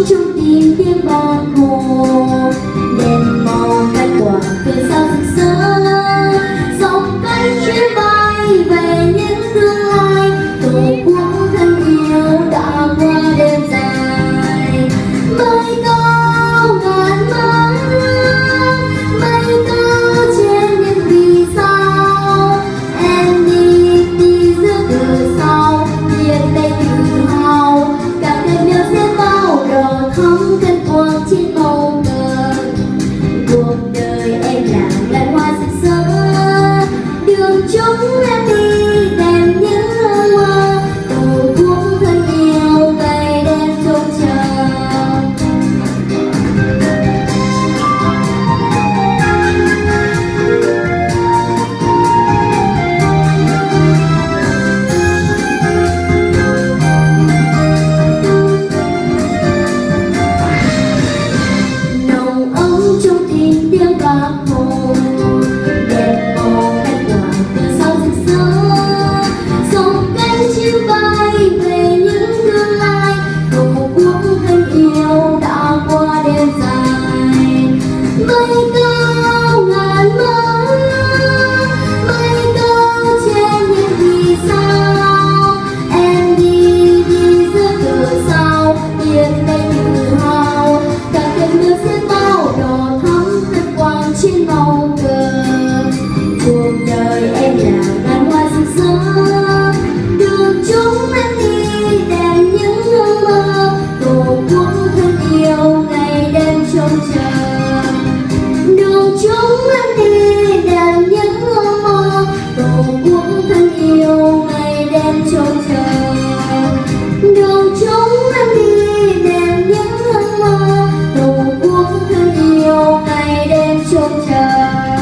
xuống trong tim tiếng ban hồ đèn mò cánh quạt từ sao rực rỡ. 梦胸膛。